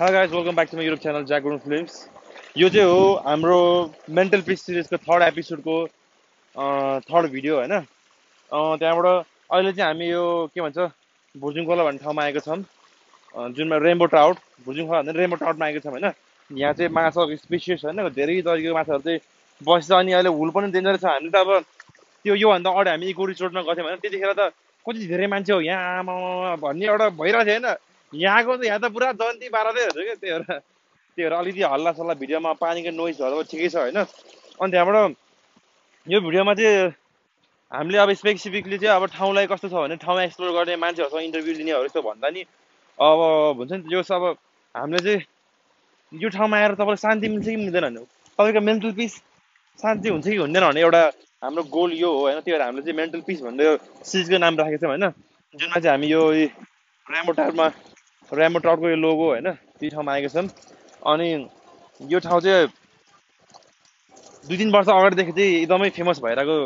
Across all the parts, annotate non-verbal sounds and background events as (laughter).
Hello guys welcome back to my YouTube channel Jack Gurung films यो चाहिँ हो हाम्रो मेन्टल पिस सिरिजको थर्ड एपिसोडको थर्ड भिडियो होइन? त्यहाँबाट अहिले चाहिँ हामी यो के भन्छ भुर्जुङ खोला भन्ने ठाउँमा आएको छौँ। जुनमा रेम्बो ट्राउट भुर्जुङ खोला भन्दा रेम्बो ट्राउटमा आएको छौँ होइन? यहाँ चाहिँ माछाको स्पेसियस होइन? धेरै तरिकाको माछाहरू चाहिँ बस्छ अनि अहिले हुल पनि डेन्जर छ। हामीले त अब त्यो योभन्दा अगाडि हामी इको रिसोर्टमा गथ्यौँ होइन? त्यतिखेर त कति धेरै मान्छे हो यहाँ आमा भन्ने एउटा भइरहेको थियो होइन? यहाँको त यहाँ त पुरा जन्ती बाह्रदै हुन्छ क्या त्यही भएर त्यही भएर अलिकति हल्ला सल्ला भिडियोमा पानीको नोइजहरू ठिकै छ होइन। अनि त्यहाँबाट यो भिडियोमा चाहिँ हामीले अब स्पेसिफिकली चाहिँ अब ठाउँलाई कस्तो छ भने ठाउँमा एक्सप्लोर गर्ने मान्छेहरूसँग इन्टरभ्यू लिनेहरू यस्तो भन्दा नि अब भन्छ नि त्यो अब हामीले चाहिँ यो ठाउँमा आएर तपाईँलाई शान्ति मिल्छ कि मिल्दैन भने तपाईँको मेन्टल पिस शान्ति हुन्छ कि हुँदैन भने एउटा हाम्रो गोल यो हो होइन त्यही भएर हामीले चाहिँ मेन्टल पिस भन्ने यो सिरिजको नाम राखेको छौँ होइन। जुनमा चाहिँ हामी यो रेमो टारमा रेमो टाउटको यो लोगो होइन त्यो ठाउँमा आएको छौँ अनि यो ठाउँ चाहिँ दुई तिन वर्ष अगाडिदेखि चाहिँ एकदमै फेमस भइरहेको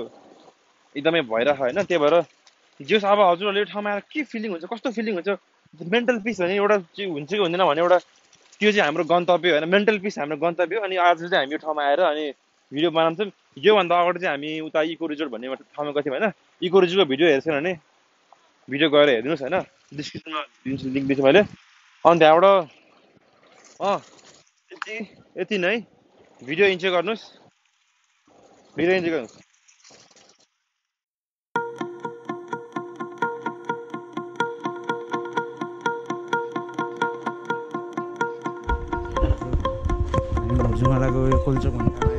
एकदमै भइरहेको होइन त्यही भएर जस अब हजुरहरूले यो ठाउँमा आएर के फिलिङ हुन्छ कस्तो फिलिङ हुन्छ मेन्टल पिस भने एउटा चाहिँ हुन्छ कि हुँदैन भने एउटा त्यो चाहिँ हाम्रो गन्तव्य होइन मेन्टल पिस हाम्रो गन्तव्य अनि आज चाहिँ हामी यो ठाउँमा आएर अनि भिडियो बनाउँछौँ। योभन्दा अगाडि चाहिँ हामी उता इको रिजोर्ट भन्ने ठाउँमा गएको थियौँ होइन। इको रिजोर्टको भिडियो हेर्छौँ भने भिडियो गएर हेरिदिनुहोस् होइन। डिस्क्रिप्सनमा दिन्छु लिङ्क दिन्छु मैले। अनि त्यहाँबाट अँ यति यति नै। भिडियो इन्जोय गर्नुहोस्। भिडियो इन्जोय गर्नुहोस्। यो कोल्चो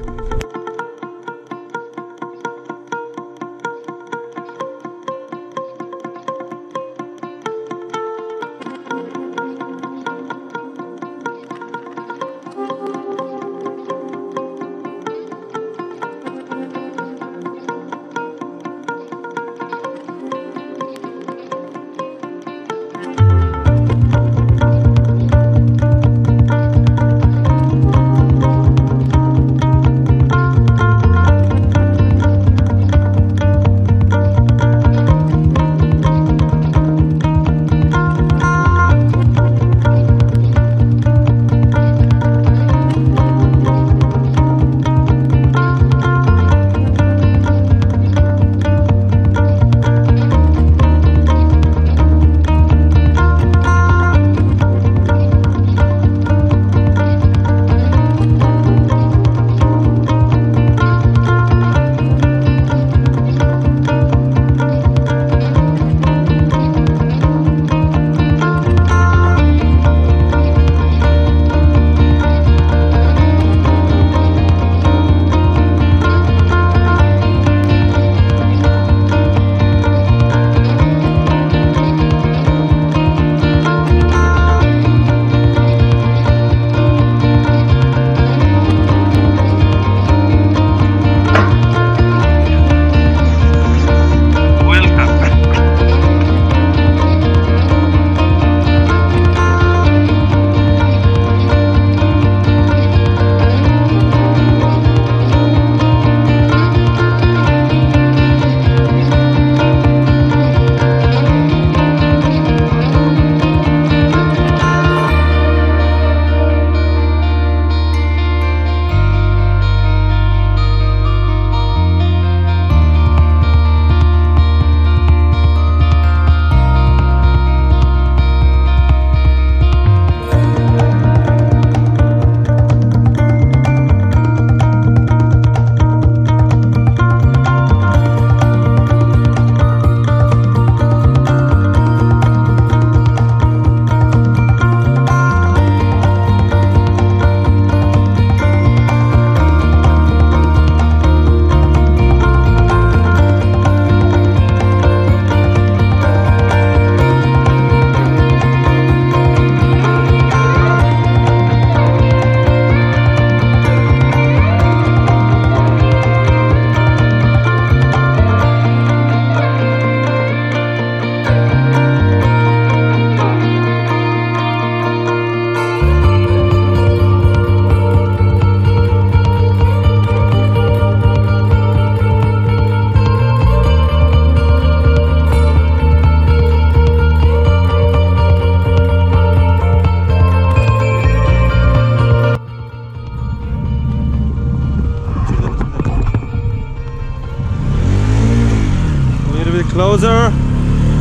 closer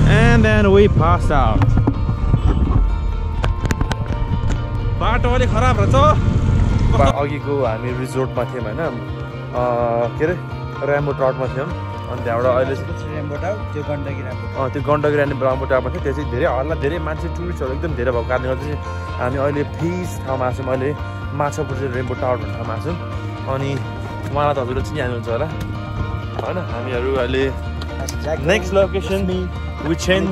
and then we passed out. बाटो अलिक खराब रहेछ अघिको हामी रिजोर्टमा थियौँ होइन। अँ, के अरे? ऱ्याम्बो ट्राउटमा थियौँ। अनि त्यहाँबाट अहिले त्यो गण्डकी रानी ब्राह्मण टापमा थियो। त्यो चाहिँ धेरै हल्ला धेरै मान्छे टुरिस्टहरू एकदम धेरै भएको कारणले गर्दा चाहिँ हामी अहिले फिस ठाउँमा आएको छौँ। अहिले माछापुर चाहिँ रेम्बो टावर भन्ने ठाउँमा आएको छौँ। अनि उहाँलाई त हजुरले चिनिहाल्नुहुन्छ होला। होइन हामीहरू अहिले नेक्स्ट लोकेसन वी चेन्ज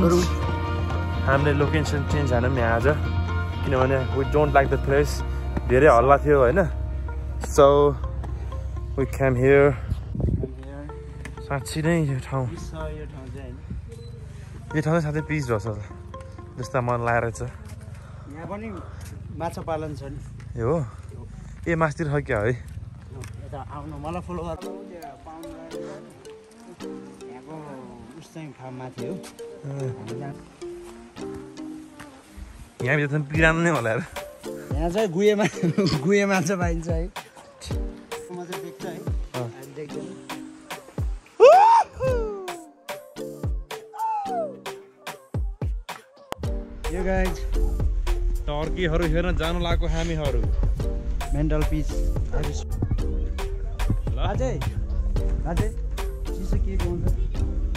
हामीले लोकेसन चेन्ज हानौँ यहाँ आज। किनभने we don't like the place धेरै हल्ला थियो होइन? सो वी क्याम हियर साँच्ची नै यो ठाउँ। यो ठाउँ चाहिँ साथै पिस रहेछ। जस्तो मन लागेर छ यहाँ पनि माछा पालन छ नि। ए हो? ए मासतिर छ क्या है? चाहिँ ठाउँ माथि हो हामी जहाँ- यहाँभित्र त पिरानो नै होला यहाँ चाहिँ गुहे मा गुहे माछा पाइन्छ है। चाहिँ देख्छ है। देख्दैन यो गाइज टर्कीहरू हेर्न जानु लागेको हामीहरू। मेन्टल पिस अझै अझै चिसो के पाउँछ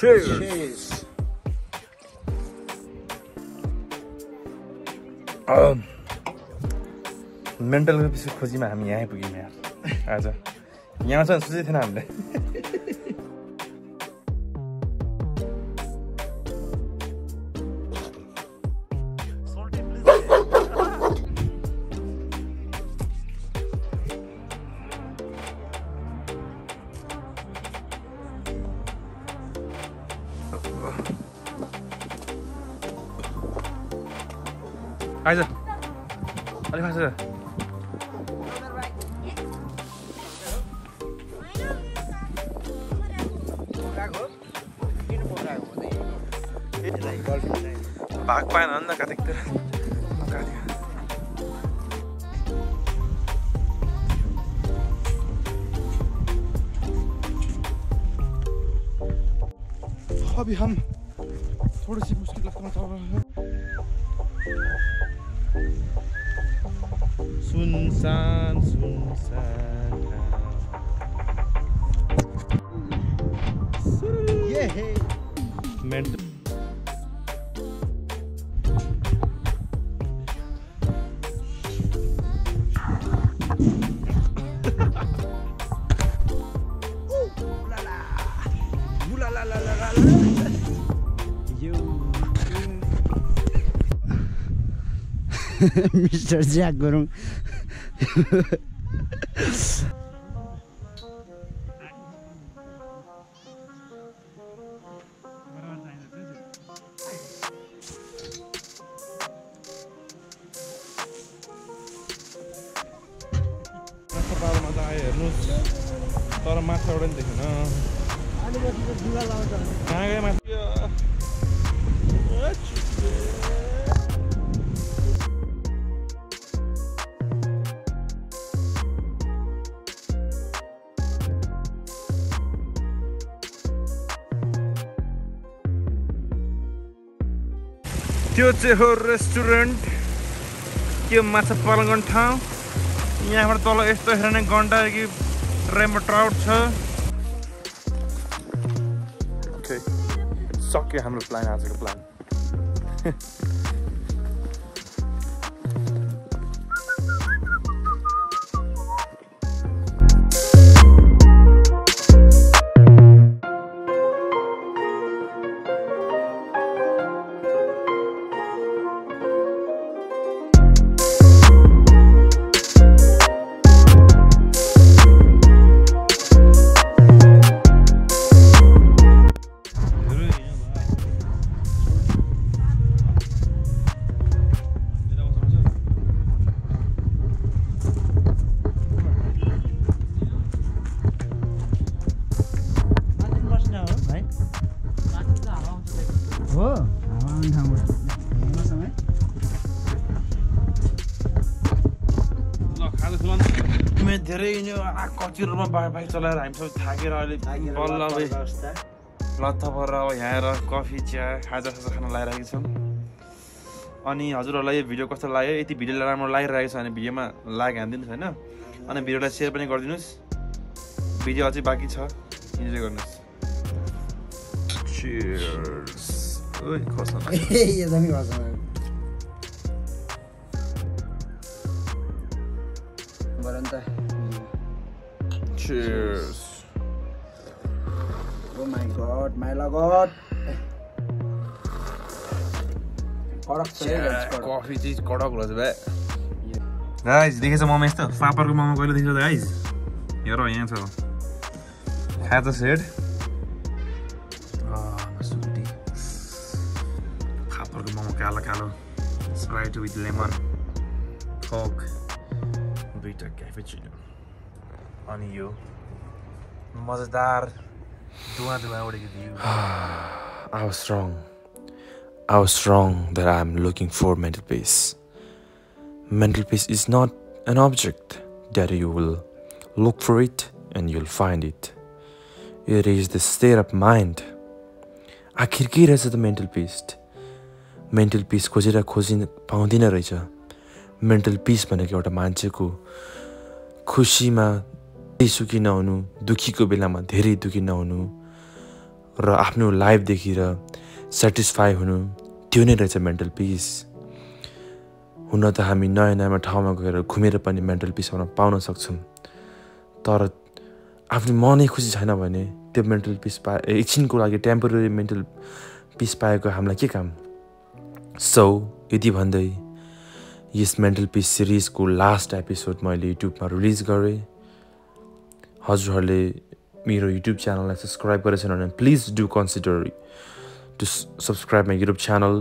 Cheers. मेन्टल पिस खोजीमा हामी यहीँ पुग्यौँ यार आज यहाँ चाहिँ सोचेको थिएन हामीले भाग पाएन नि त कतितिर कति अभी हम थोड़ी सी मुश्किल रास्ता में चल रहे हैं सुनसान सुनसान ये है मिस्टर ज्याक गुरुङ माछा पालोमा त आयो हेर्नुहोस् तर माछा एउटा पनि देखेन त्यो चाहिँ हो रेस्टुरेन्ट त्यो माछा पालन ठाउँ। यहाँबाट तल यस्तो हेरेर नै गन्डा कि ट्राउट छ। सक्यो हाम्रो प्लान आजको प्लान कति रूपमा बाइक बाइक चलाएर हामी सबै थाकेर अहिले बल्ल लत्थ परेर अब यहाँ आएर कफी चिया खाजा साजा खान लगाइरहेको छौँ। अनि हजुरहरूलाई यो भिडियो कस्तो लाग्यो? यति भिडियोलाई राम्रो लागिरहेको छ भने भिडियोमा लाइक हानिदिनुहोस् होइन। अनि भिडियोलाई सेयर पनि गरिदिनुहोस्। भिडियो अझै बाँकी छ। इन्जोय गर्नुहोस्। Cheers. (laughs) Cheers. कडक छ है guys, कडक। कफी चाहिँ कडक रहेछ गाइज देखेछ मोमो यस्तो फापरको मोमो कहिले देखेछ त गाइज हेर यहाँ छ खाजा सेड सुटी फापरको मोमो कालो कालो स्प्राइट विथ लेमन कोक दुइटा क्याफेचिनो अनि यो मजेदार धुवा धुवा ङ the I am looking for mental peace mental peace is not an object that you will look for it and you will find it you are is the state of mind आखिर के रहेछ त mental peace mental piece खोजेर खोजी पाउँदिन रहेछ। Mental peace भनेको एउटा मान्छेको खुसीमा सुखी नहुनु दुःखीको बेलामा धेरै दुःखी नहुनु र आफ्नो लाइफ देखेर सेटिस्फाई हुनु त्यो नै रहेछ मेन्टल पिस हुन त हामी नयाँ नयाँ ठाउँमा गएर घुमेर पनि मेन्टल पिस पाउन पाउन सक्छौँ। तर आफ्नो मनै खुसी छैन भने त्यो मेन्टल पिस पा एकछिनको लागि टेम्पोररी मेन्टल पिस पाएको हामीलाई के काम? सो यति भन्दै यस मेन्टल पिस सिरिजको लास्ट एपिसोड मैले युट्युबमा रिलिज गरेँ। हजुरहरूले मेरो युट्युब च्यानललाई सब्सक्राइब गरेछन् भने please do consider to subscribe my YouTube channel.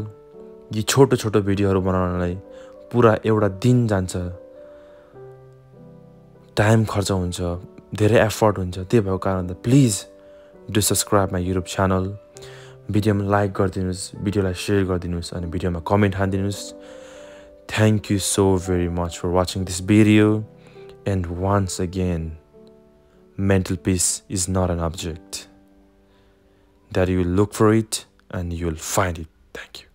यी छोटो छोटो भिडियोहरू बनाउनलाई पुरा एउटा दिन जान्छ। टाइम खर्च हुन्छ धेरै एफर्ट हुन्छ। त्यही भएको कारण त please do subscribe my YouTube channel. भिडियोमा लाइक गरिदिनुहोस् भिडियोलाई सेयर गरिदिनुहोस् अनि भिडियोमा comment हानिदिनुहोस्। Thank you so very much for watching this video and once again mental peace is not an object. That you will look for it and you will find it. Thank you